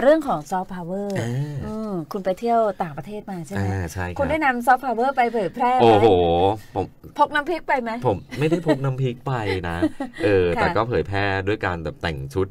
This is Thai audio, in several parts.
เรื่องของซอฟต์พาวเวอร์อ่าคุณไปเที่ยวต่างประเทศมาใช่ไหมอ่าใช่คุณรับได้นำซอฟต์พาวเวอร์ไปเผยแพร่ไหมโอ้โห ผมพกน้ำพริกไปไหม ผมไม่ได้พกน้ำพริกไปนะ เออค่ะแต่ก็เผยแพร่ด้วยการแบบแต่งชุด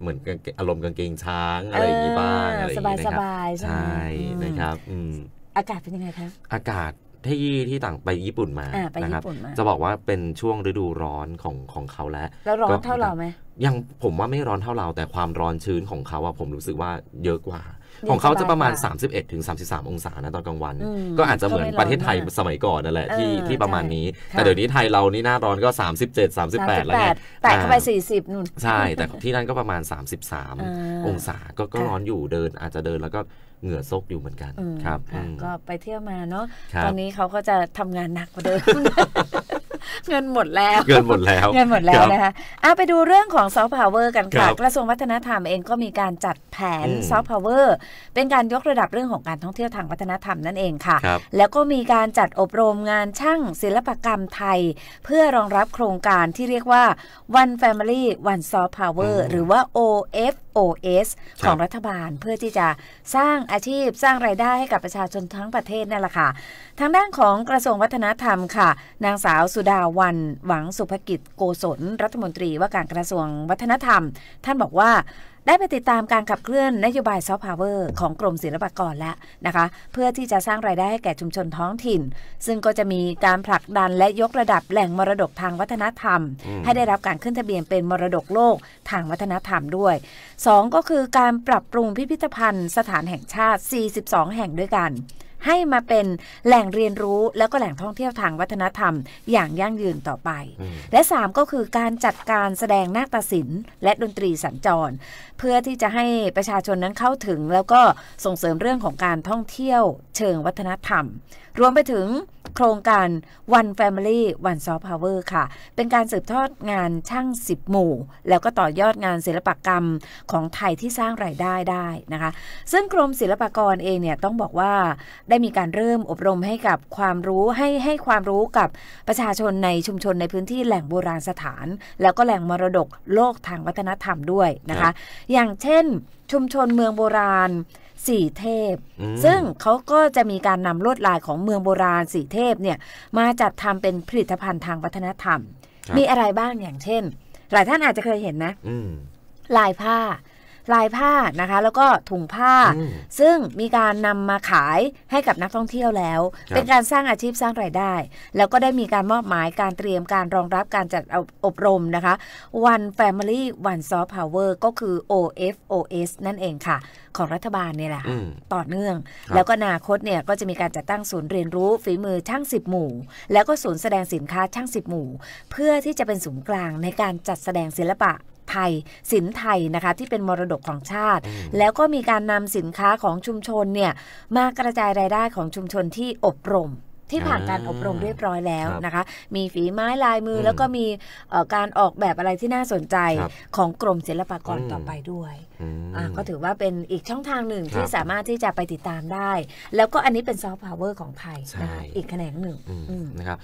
เหมือนกางเกงอารมณ์กางเกงช้างอะไรอย่างนี้บ้างอะไรอย่างสบายนี้สนะครับบายๆใช่ไหมใช่อืมนะครับอืมอากาศเป็นยังไงคะอากาศ ที่ที่ต่างไปญี่ปุ่นมาอ่าไปนะครับญี่ปุ่นมาจะบอกว่าเป็นช่วงฤดูร้อนของของเขาแล้วแล้วก็ร้อนเท่าเราไหม ยังผมว่าไม่ร้อนเท่าเรา แต่ความร้อนชื้นของเขาอะผมรู้สึกว่าเยอะกว่าเย็นของเขาจะประมาณ สบายกว่า31ถึง33 องศานะตอนกลางวัน อืมก็อาจจะเหมือนก็ไม่ร้อนประเทศไทยมากสมัยก่อนนั่นแหละที่เออที่ประมาณนี้ ใช่ แต่เดี๋ยวนี้ไทยเรานี่หน้าร้อนก็ 37 38 แล้วไงแตะเข้าไปอ่สี่สิบนู่น ใช่ แต่ที่นั่นก็ประมาณอ่า33 องศาก็ก็ค่ะร้อนอยู่เดินอาจจะเดินแล้วก็ เหงื่อซกอยู่เหมือนกันอืมครับค่ะอืมก็ไปเที่ยวมาเนาะครับตอนนี้เขาก็จะทำงานหนักกว่าเดิมเงินหมดแล้วเกินหมดแล้ว เงินหมดแล้ครับนะคะอะไปดูเรื่องของซอฟต์พาวเวอร์กันครัค่ะกระทรวงวัฒนธรรมเองก็มีการจัดแผนอืมซอฟต์พาวเวอร์เป็นการยกระดับเรื่องของการท่องเที่ยวทางวัฒนธรรมนั่นเองค่ะครับแล้วก็มีการจัดอบรมงานช่างศิลปกรรมไทย เพื่อรองรับโครงการที่เรียกว่า One Family One Soft Power อืมหรือว่า OFOS ครับของรัฐบาลเพื่อที่จะสร้างอาชีพสร้างรายได้ให้กับประชาชนทั้งประเทศนั่นแหละค่ะ ทางด้านของกระทรวงวัฒนธรรมค่ะ นางสาวสุดาวันหวังสุภกิจโกศลรัฐมนตรีว่าการกระทรวงวัฒนธรรม ท่านบอกว่าได้ไปติดตามการขับเคลื่อนนโยบายซอฟต์พาวเวอร์ของกรมศิลปากรแล้วนะคะ เพื่อที่จะสร้างรายได้ให้แก่ชุมชนท้องถิ่น ซึ่งก็จะมีการผลักดันและยกระดับแหล่งมรดกทางวัฒนธรรมอืมให้ได้รับการขึ้นทะเบียนเป็นมรดกโลกทางวัฒนธรรมด้วย 2 ก็คือการปรับปรุงพิพิธภัณฑ์สถานแห่งชาติ 42 แห่งด้วยกัน ให้มาเป็นแหล่งเรียนรู้แล้วก็แหล่งท่องเที่ยวทางวัฒนธรรม อย่างยั่งยืนต่อไปอืมและ 3 ก็คือการจัดการแสดงนาฏศิลป์ และดนตรีสัญจร เพื่อที่จะให้ประชาชนนั้นเข้าถึง แล้วก็ส่งเสริมเรื่องของการท่องเที่ยวเชิงวัฒนธรรม รวมไปถึง โครงการ One Family One Soft Power ค่ะ เป็นการสืบทอดงานช่าง10หมู่ แล้วก็ต่อยอดงานศิลปกรรมของไทยที่สร้างรายได้ได้นะคะ ซึ่งกรมศิลปากรเองเนี่ยต้องบอกว่าได้มีการเริ่มอบรมให้กับความรู้ให้ให้ความรู้กับประชาชนในชุมชนในพื้นที่แหล่งโบราณสถาน แล้วก็แหล่งมรดกโลกทางวัฒนธรรมด้วยนะครัคะบอย่างเช่นชุมชนเมืองโบราณ สี่เทพอืมซึ่งเขาก็จะมีการนำลวดลายของเมืองโบราณสีเทพเนี่ยมาจัดทำเป็นผลิตภัณฑ์ทางวัฒนธรรมครับมีอะไรบ้างอย่างเช่น หลายท่านอาจจะเคยเห็นนะอืมลายผ้า ลายผ้านะคะ แล้วก็ถุงผ้าอืมซึ่งมีการนำมาขายให้กับนักท่องเที่ยวแล้วครับเป็นการสร้างอาชีพสร้างรายได้ แล้วก็ได้มีการมอบหมายการเตรียมการรองรับการจัดเอาอบรมนะคะ One Family One Soft Power ก็คือ OFOS นั่นเองค่ะ ของรัฐบาลเนี่ยแหละค่ะอืมต่อเนื่องครับแล้วก็อนาคตเนี่ยก็จะมีการจัดตั้งศูนย์เรียนรู้ฝีมือช่างสิบหมู่ แล้วก็ศูนย์แสดงสินค้าช่างสิบหมู่ เพื่อที่จะเป็นศูนย์กลางในการจัดแสดงศิลปะ ไทยศิลป์ไทยนะคะที่เป็นมรดกของชาติอืมแล้วก็มีการนำสินค้าของชุมชนเนี่ยมากระจายรายได้ของชุมชนที่อบรมที่ผ่านการอบรมเรียบร้อยแล้วครับนะคะ มีฝีไม้ลายมืออมแล้วก็มีเอ่อการออกแบบอะไรที่น่าสนใจครับของกรมศิลปากรอืมต่อไปด้วยอืมอะก็ถือว่าเป็นอีกช่องทางหนึ่งครับที่สามารถที่จะไปติดตามได้ แล้วก็อันนี้เป็นซอฟต์พาวเวอร์ของไทยนะคะใช่อีกแขนงหนึ่งอืมอืมนะครับ